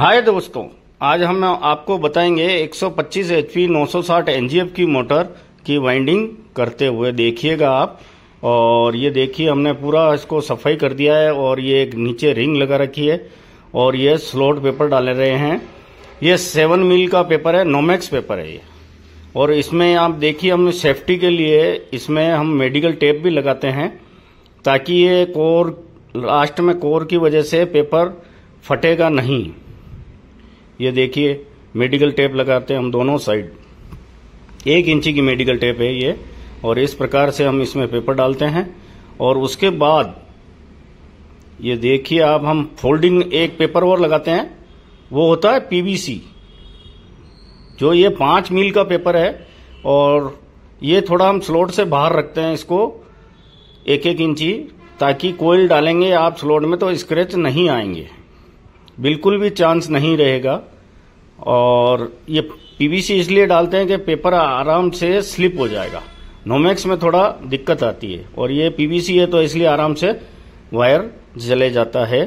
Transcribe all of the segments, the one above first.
हाय दोस्तों, आज हम आपको बताएँगे 125 एचपी 960 एनजीएफ की मोटर की वाइंडिंग करते हुए। देखिएगा आप, और ये देखिए, हमने पूरा इसको सफ़ाई कर दिया है, और ये एक नीचे रिंग लगा रखी है, और ये स्लोट पेपर डाले रहे हैं। ये सेवन मिल का पेपर है, नोमैक्स पेपर है ये। और इसमें आप देखिए, हम सेफ्टी के लिए इसमें हम मेडिकल टेप भी लगाते हैं, ताकि ये कोर, लास्ट में कोर की वजह से पेपर फटेगा नहीं। ये देखिए मेडिकल टेप लगाते हैं हम दोनों साइड एक इंची की मेडिकल टेप है ये, और इस प्रकार से हम इसमें पेपर डालते हैं, और उसके बाद, ये देखिए आप हम फोल्डिंग एक पेपर और लगाते हैं, वो होता है पीवीसी जो ये पाँच मील का पेपर है, और ये थोड़ा हम स्लोट से बाहर रखते हैं इसको, एक एक इंची, ताकि कोयल डालेंगे आप स्लोट में तो स्क्रैच नहीं आएँगे. बिल्कुल भी चांस नहीं रहेगा। और ये पीवीसी इसलिए डालते हैं कि पेपर आराम से स्लिप हो जाएगा। नोमैक्स में थोड़ा दिक्कत आती है। और ये पीवीसी है तो इसलिए आराम से वायर जले जाता है।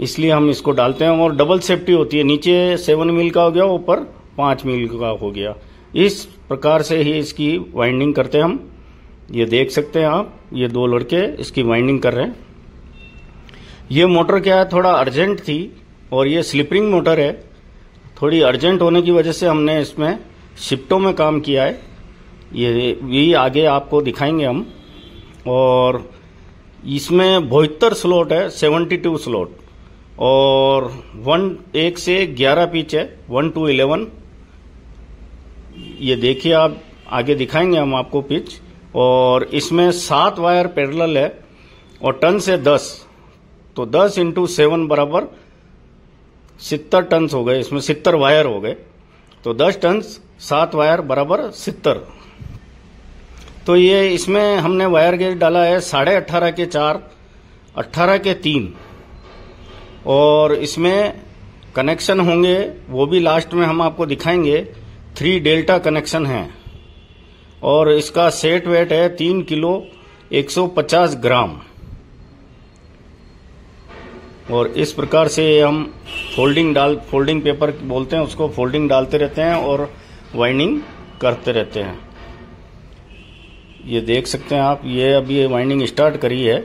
इसलिए हम इसको डालते हैं और डबल सेफ्टी होती है। नीचे सेवन मील का हो गया, ऊपर पाँच मील का हो गया। इस प्रकार से ही इसकी वाइंडिंग करते हैं हम। ये देख सकते हैं आप, ये दो लड़के इसकी वाइंडिंग कर रहे हैं। ये मोटर क्या है? थोड़ा अर्जेंट थी और ये स्लिपरिंग मोटर है। थोड़ी अर्जेंट होने की वजह से हमने इसमें शिफ्टों में काम किया है। ये भी आगे आपको दिखाएँगे हम। और इसमें बहत्तर स्लॉट है सेवेंटी टू स्लॉट। और वन, एक से ग्यारह पिच है, वन टू इलेवन। ये देखिए आप, आगे दिखाएँगे हम आपको पिच। और इसमें सात वायर पैरेलल है और टन से दस। तो दस इंटू सेवन बराबर सितर टन हो गए, इसमें सितर वायर हो गए। तो दस टन सात वायर बराबर सितर तो ये इसमें हमने वायर गेज डाला है साढ़े अट्ठारह के चार अट्ठारह के तीन। और इसमें कनेक्शन होंगे, वो भी लास्ट में हम आपको दिखाएँगे। थ्री डेल्टा कनेक्शन है। और इसका सेट वेट है तीन किलो 150 ग्राम। और इस प्रकार से हम फोल्डिंग डाल, फोल्डिंग पेपर बोलते हैं, उसको फोल्डिंग डालते रहते हैं और वाइंडिंग करते रहते हैं। ये देख सकते हैं आप, ये अभी वाइंडिंग स्टार्ट करी है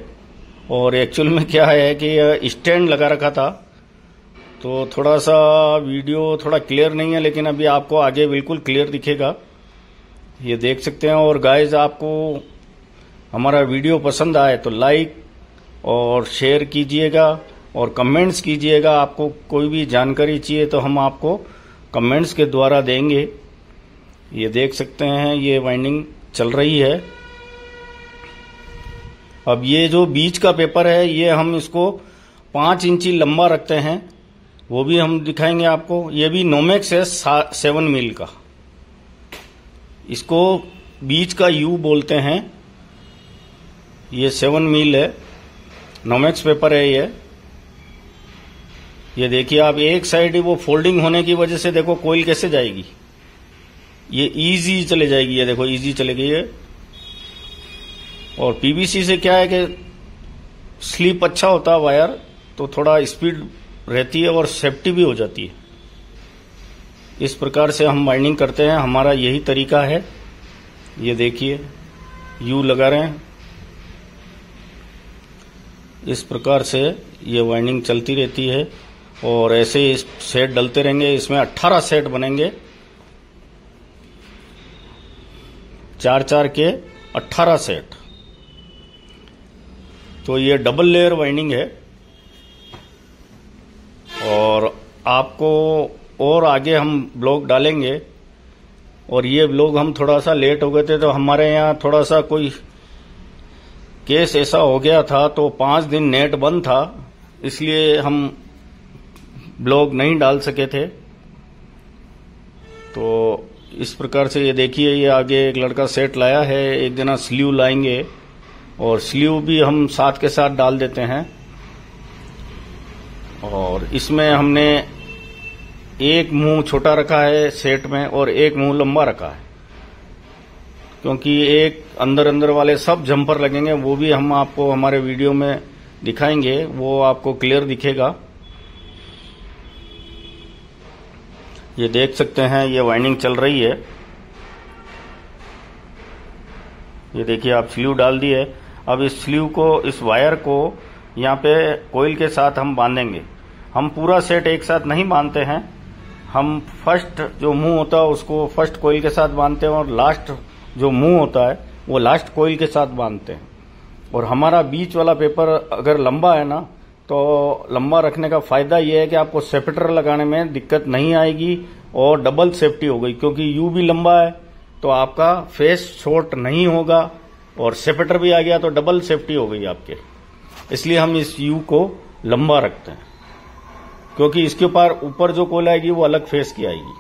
और एक्चुअल में क्या है कि स्टैंड लगा रखा था तो थोड़ा सा वीडियो थोड़ा क्लियर नहीं है, लेकिन अभी आपको आगे बिल्कुल क्लियर दिखेगा। ये देख सकते हैं और गाइज़ आपको हमारा वीडियो पसंद आए तो लाइक और शेयर कीजिएगा। और कमेंट्स कीजिएगा, आपको कोई भी जानकारी चाहिए तो हम आपको कमेंट्स के द्वारा देंगे। ये देख सकते हैं, ये वाइंडिंग चल रही है। अब ये जो बीच का पेपर है, ये हम इसको पाँच इंची लंबा रखते हैं। वो भी हम दिखाएँगे आपको। ये भी नोमेक्स है सेवन मील का। इसको बीच का यू बोलते हैं। ये सेवन मील है। नोमेक्स पेपर है ये। ये देखिए, आप एक साइड वो फोल्डिंग होने की वजह से देखो कोयल कैसे जाएगी। ये इजी चले जाएगी, ये देखो इजी चले गई ये और पीवीसी से क्या है कि स्लीप अच्छा होता है वायर तो थोड़ा स्पीड रहती है और सेफ्टी भी हो जाती है। इस प्रकार से हम वाइंडिंग करते हैं, हमारा यही तरीका है। ये देखिए यू लगा रहे हैं। इस प्रकार से ये वाइंडिंग चलती रहती है। और ऐसे ही सेट डलते रहेंगे, इसमें 18 सेट बनेंगे। चार चार के 18 सेट। तो ये डबल लेयर वाइंडिंग है। और आपको और आगे हम ब्लॉग डालेंगे। और ये ब्लॉग हम थोड़ा सा लेट हो गए थे तो हमारे यहाँ थोड़ा सा कोई केस ऐसा हो गया था तो पाँच दिन नेट बंद था। इसलिए हम ब्लॉग नहीं डाल सके थे। तो इस प्रकार से ये देखिए, ये आगे एक लड़का सेट लाया है, एक जना स्लीव लाएँगे और स्लीव भी हम साथ के साथ डाल देते हैं। और इसमें हमने एक मुँह छोटा रखा है सेट में और एक मुँह लंबा रखा है। क्योंकि एक अंदर अंदर वाले सब जंपर लगेंगे, वो भी हम आपको हमारे वीडियो में दिखाएँगे, वो आपको क्लियर दिखेगा। ये देख सकते हैं, ये वाइंडिंग चल रही है। ये देखिए, आप स्लीव डाल दिए। अब इस स्लीव को, इस वायर को यहाँ पे कोयल के साथ हम बांधेंगे। हम पूरा सेट एक साथ नहीं बांधते हैं। हम फ़र्स्ट जो मुँह होता है, उसको फ़र्स्ट कोयल के साथ बांधते हैं और लास्ट जो मुँह होता है, वो लास्ट कोयल के साथ बांधते हैं। और हमारा बीच वाला पेपर अगर लंबा है ना तो लंबा रखने का फ़ायदा यह है कि आपको सेपरेटर लगाने में दिक्कत नहीं आएगी और डबल सेफ्टी हो गई, क्योंकि यू भी लंबा है तो आपका फेस शॉर्ट नहीं होगा और सेपरेटर भी आ गया तो डबल सेफ्टी हो गई आपके। इसलिए हम इस यू को लंबा रखते हैं, क्योंकि इसके ऊपर ऊपर जो कोल आएगी वो अलग फेस की आएगी।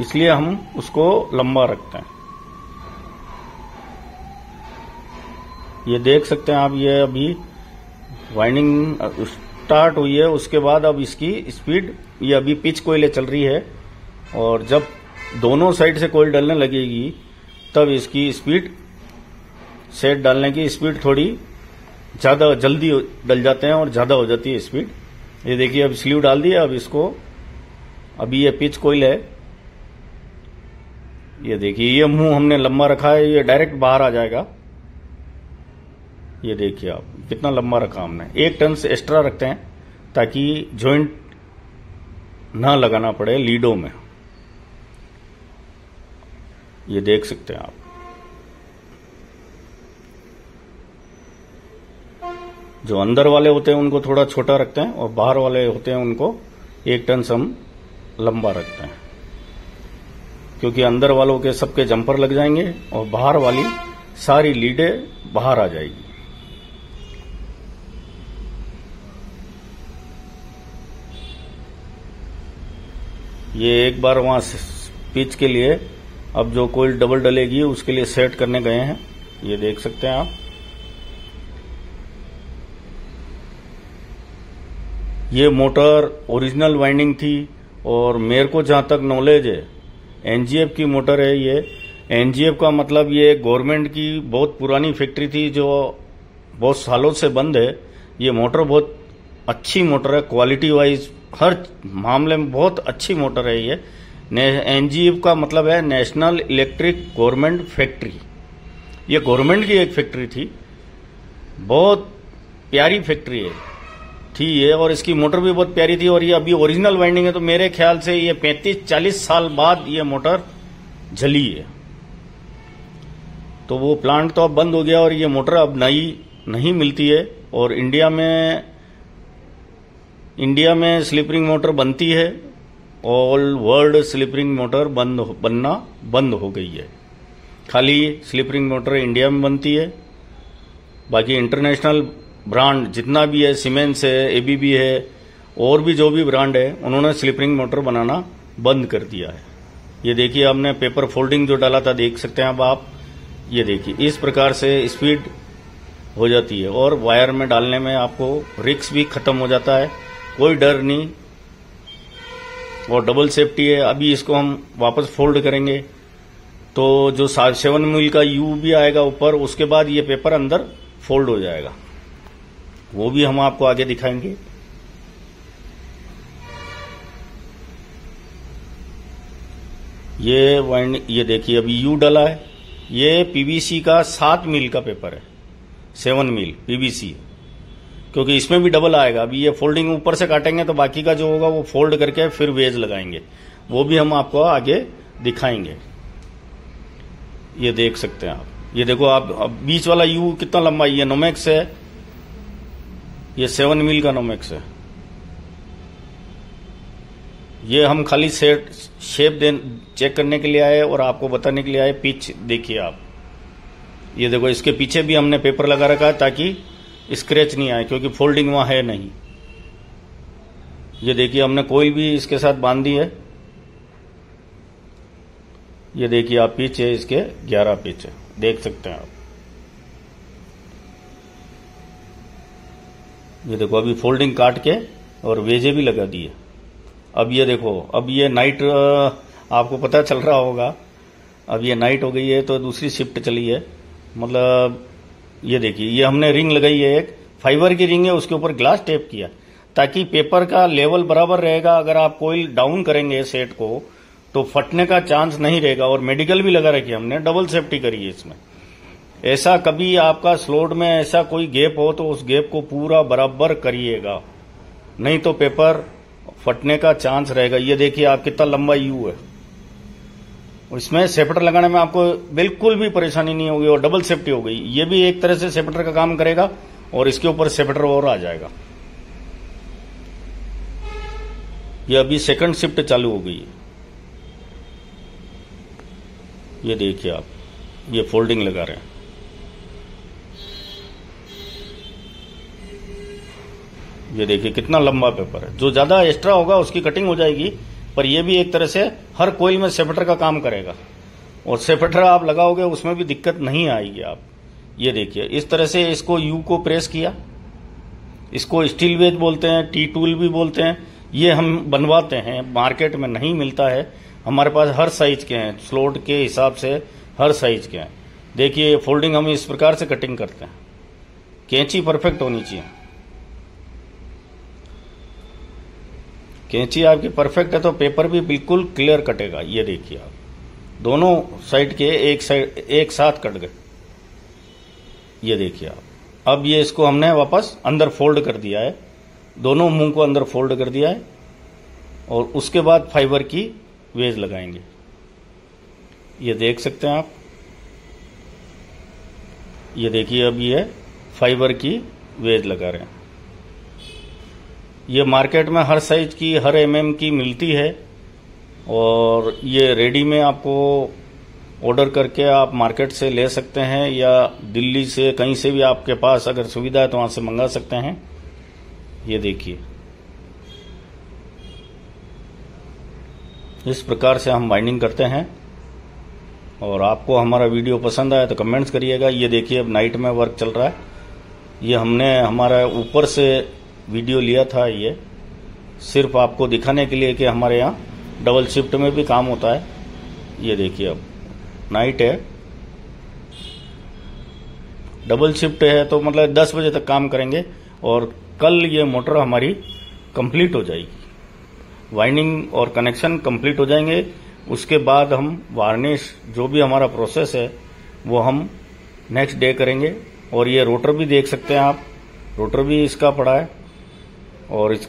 इसलिए हम उसको लंबा रखते हैं। ये देख सकते हैं आप, ये अभी वाइंडिंग स्टार्ट हुई है, उसके बाद अब इसकी स्पीड, ये अभी पिच कोयले चल रही है, और जब दोनों साइड से कोयल डलने लगेगी, तब इसकी स्पीड, सेट डालने की स्पीड थोड़ी ज़्यादा जल्दी डल जाते हैं और ज़्यादा हो जाती है स्पीड। ये देखिए, अब स्लीव डाल दिया अब इसको, अभी ये पिच कोयल है। ये देखिए, ये मुँह हमने लंबा रखा है, ये डायरेक्ट बाहर आ जाएगा। ये देखिए आप, कितना लंबा रखा हमने। एक टन से एक्स्ट्रा रखते हैं, ताकि जॉइंट ना लगाना पड़े लीडो में। ये देख सकते हैं आप। जो अंदर वाले होते हैं, उनको थोड़ा छोटा रखते हैं, और बाहर वाले होते हैं, उनको एक टन से हम लंबा रखते हैं। क्योंकि अंदर वालों के सबके जंपर लग जाएँगे, और बाहर वाली सारी लीडे बाहर आ जाएगी। ये एक बार वहाँ पिच के लिए, अब जो कोई डबल डलेगी, उसके लिए सेट करने गए हैं। ये देख सकते हैं आप। ये मोटर ओरिजिनल वाइंडिंग थी और मेरे को जहाँ तक नॉलेज है, एनजीएफ की मोटर है ये। एनजीएफ का मतलब ये गवर्नमेंट की बहुत पुरानी फैक्ट्री थी जो बहुत सालों से बंद है। ये मोटर बहुत अच्छी मोटर है क्वालिटी वाइज हर मामले में बहुत अच्छी मोटर है ये। एनजीएफ का मतलब है नेशनल इलेक्ट्रिक गवर्नमेंट फैक्ट्री ये गवर्नमेंट की एक फैक्ट्री थी। बहुत प्यारी फैक्ट्री है। थी ये और इसकी मोटर भी बहुत प्यारी थी और ये अभी ओरिजिनल वाइंडिंग है तो मेरे ख्याल से ये 35-40 साल बाद ये मोटर जली है। तो वो प्लांट तो अब बंद हो गया और ये मोटर अब नई, नहीं मिलती है और इंडिया में इंडिया में स्लिपरिंग मोटर बनती है, ऑल वर्ल्ड स्लिपरिंग मोटर बंद बनना बंद हो गई है। खाली स्लिपरिंग मोटर इंडिया में बनती है। बाकी इंटरनेशनल ब्रांड जितना भी है सीमेंस है एबीबी है, और भी जो भी ब्रांड है, उन्होंने स्लिपरिंग मोटर बनाना बंद कर दिया है। ये देखिए, हमने पेपर फोल्डिंग जो डाला था, देख सकते हैं अब आप। ये देखिए, इस प्रकार से स्पीड हो जाती है, और वायर में डालने में आपको रिक्स भी खत्म हो जाता है। कोई डर नहीं। और डबल सेफ्टी है। अभी इसको हम वापस फोल्ड करेंगे। तो जो सेवन मिल का यू भी आएगा ऊपर, उसके बाद ये पेपर अंदर फोल्ड हो जाएगा। वो भी हम आपको आगे दिखाएँगे। ये वाइंड ये देखिए, अभी यू डला है। ये पीवीसी का सात मील का पेपर है। सेवन मील पीवीसी क्योंकि इसमें भी डबल आएगा। अभी ये फोल्डिंग ऊपर से काटेंगे तो बाकी का जो होगा वो फोल्ड करके फिर वेज लगाएँगे। वो भी हम आपको आगे दिखाएँगे। ये देख सकते हैं आप। ये देखो आप बीच वाला यू कितना लंबा ये नोमैक्स है। ये सेवन मील का नोमैक्स है। ये हम खाली सेट शेप दे चेक करने के लिए आए और आपको बताने के लिए आए। पिच देखिए आप। ये देखो, इसके पीछे भी हमने पेपर लगा रखा है ताकि स्क्रैच नहीं आए, क्योंकि फोल्डिंग वहाँ है नहीं। ये देखिए, हमने कोई भी इसके साथ बाँध दी है। ये देखिए, आप पिच है, इसके 11 पिच है देख सकते हैं आप। ये देखो, अभी फोल्डिंग काट के और वेजे भी लगा दिए। अब ये देखो, अब ये नाइट आपको पता चल रहा होगा, अब ये नाइट हो गई है तो दूसरी शिफ्ट चली है। मतलब ये देखिए, ये हमने रिंग लगाई है एक, फाइबर की रिंग है, उसके ऊपर ग्लास टेप किया, ताकि पेपर का लेवल बराबर रहेगा। अगर आप कोई डाउन करेंगे सेट को तो फटने का चांस नहीं रहेगा, और मेडिकल भी लगा रखी हमने, डबल सेफ्टी करी है इसमें। ऐसा कभी आपका स्लोड में ऐसा कोई गैप हो तो उस गैप को पूरा बराबर करिएगा। नहीं तो पेपर फटने का चांस रहेगा। ये देखिए, आप कितना लंबा यू है। इसमें सेपटर लगाने में आपको बिल्कुल भी परेशानी नहीं होगी और डबल सेफ्टी हो गई। ये भी एक तरह से सेपटर का काम करेगा और इसके ऊपर सेपटर और आ जाएगा। ये अभी सेकंड शिफ्ट चालू हो गई। है ये देखिए आप, ये फोल्डिंग लगा रहे हैं। ये देखिए कितना लंबा पेपर है। जो ज़्यादा एक्स्ट्रा होगा उसकी कटिंग हो जाएगी। पर यह भी एक तरह से हर कोयल में सेपटर का काम करेगा। और सेपटर आप लगाओगे, उसमें भी दिक्कत नहीं आएगी आप। ये देखिए, इस तरह से इसको यू को प्रेस किया। इसको स्टील वेज बोलते हैं, टी टूल भी बोलते हैं। ये हम बनवाते हैं, मार्केट में नहीं मिलता है। हमारे पास हर साइज़ के हैं, स्लोट के हिसाब से हर साइज़ के हैं। देखिए, फोल्डिंग हम इस प्रकार से कटिंग करते हैं। कैंची परफेक्ट होनी चाहिए। कैंची आपकी परफेक्ट है तो पेपर भी बिल्कुल क्लियर कटेगा, ये देखिए आप। दोनों साइड के एक साइड एक साथ कट गए। ये देखिए आप। अब ये इसको हमने वापस अंदर फोल्ड कर दिया है। दोनों मुँह को अंदर फोल्ड कर दिया है और उसके बाद फाइबर की वेज लगाएँगे। ये देख सकते हैं आप। ये देखिए अब ये फाइबर की वेज लगा रहे हैं। ये मार्केट में हर साइज़ की, हर एमएम की मिलती है। और ये रेडी में आपको ऑर्डर करके आप मार्केट से ले सकते हैं या दिल्ली से, कहीं से भी आपके पास अगर सुविधा है तो वहाँ से मंगा सकते हैं। ये देखिए। इस प्रकार से हम बाइंडिंग करते हैं। और आपको हमारा वीडियो पसंद आया तो कमेंट्स करिएगा। ये देखिए, अब नाइट में वर्क चल रहा है। ये हमने, हमारा ऊपर से वीडियो लिया था ये, सिर्फ़ आपको दिखाने के लिए कि हमारे यहाँ डबल शिफ्ट में भी काम होता है। ये देखिए अब नाइट है। डबल शिफ्ट है तो मतलब 10 बजे तक काम करेंगे और कल ये मोटर हमारी कंप्लीट हो जाएगी। वाइंडिंग और कनेक्शन कंप्लीट हो जाएँगे। उसके बाद हम वार्निश जो भी हमारा प्रोसेस है, वो हम नेक्स्ट डे करेंगे। और ये रोटर भी देख सकते हैं आप। रोटर भी इसका पड़ा है। और इस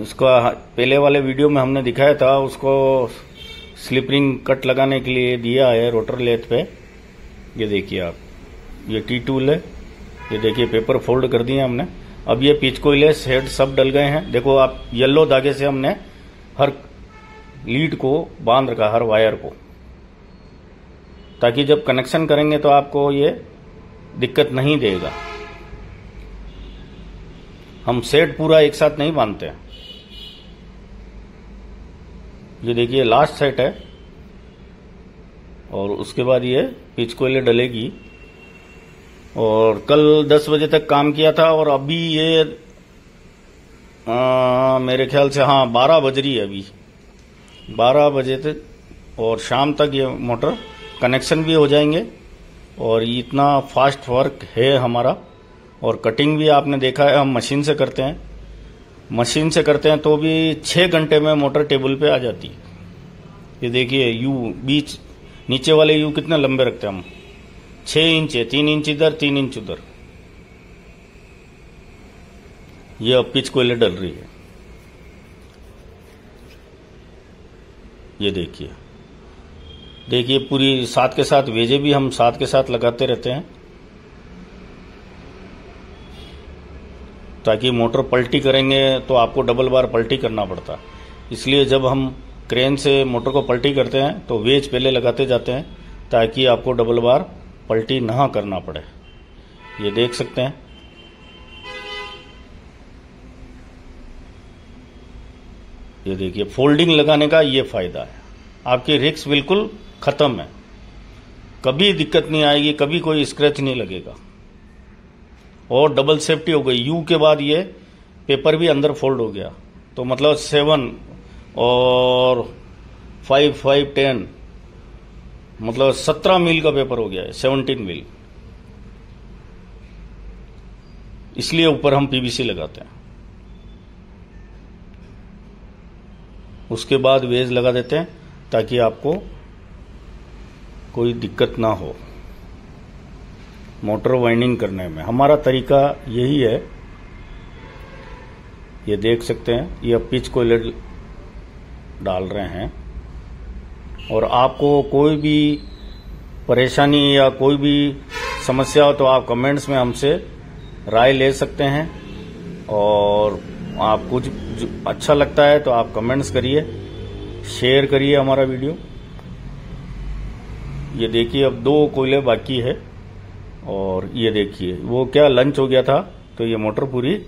इसका पहले वाले वीडियो में हमने दिखाया था, उसको स्लिपरिंग कट लगाने के लिए दिया है रोटर लेथ पे। ये देखिए आप, ये टी टूल है, ये देखिए पेपर फोल्ड कर दिए हमने। अब ये पिच कोयले हेड सब डल गए हैं। देखो आप, येलो धागे से हमने हर लीड को बाँध रखा, हर वायर को। ताकि जब कनेक्शन करेंगे तो आपको ये दिक्कत नहीं देगा। हम सेट पूरा एक साथ नहीं बांधते हैं। ये देखिए लास्ट सेट है और उसके बाद ये पिच कोयले डलेगी। और कल 10 बजे तक काम किया था और अभी ये आ, मेरे ख्याल से हाँ 12 बज रही है अभी। 12 बजे तक और शाम तक ये मोटर कनेक्शन भी हो जाएँगे और इतना फास्ट वर्क है हमारा। और कटिंग भी आपने देखा है, हम मशीन से करते हैं। मशीन से करते हैं तो भी छह घंटे में मोटर टेबल पे आ जाती है। ये देखिए यू बीच, नीचे वाले यू कितने लंबे रखते हैं हम? छह इंच है, तीन इंच इधर, तीन इंच उधर। ये अब पिच कोयले डल रही है। ये देखिए। देखिए, पूरी साथ के साथ, वेजे भी हम साथ के साथ लगाते रहते हैं। ताकि मोटर पलटी करेंगे तो आपको डबल बार पलटी करना पड़ता। इसलिए जब हम क्रेन से मोटर को पलटी करते हैं तो वेज पहले लगाते जाते हैं, ताकि आपको डबल बार पलटी ना करना पड़े। ये देख सकते हैं। ये देखिए, फोल्डिंग लगाने का ये फ़ायदा है। आपकी रिक्स बिल्कुल खत्म है। कभी दिक्कत नहीं आएगी, कभी कोई स्क्रैच नहीं लगेगा। और डबल सेफ्टी हो गई। यू के बाद ये पेपर भी अंदर फोल्ड हो गया। तो मतलब सेवन और फाइव फाइव टेन मतलब सत्रह मील का पेपर हो गया है सेवनटीन मील इसलिए ऊपर हम पीबीसी लगाते हैं। उसके बाद वेज लगा देते हैं ताकि आपको कोई दिक्कत ना हो। मोटर वाइंडिंग करने में। हमारा तरीका यही है, ये देख सकते हैं, ये पिच को डाल रहे हैं, और आपको कोई भी परेशानी या कोई भी समस्या हो तो आप कमेंट्स में हमसे राय ले सकते हैं, और आप कुछ अच्छा लगता है तो आप कमेंट्स करिए शेयर करिए हमारा वीडियो ये देखिए, अब दो कोयले बाकी है। और ये देखिए वो क्या लंच हो गया था? तो ये मोटर पूरी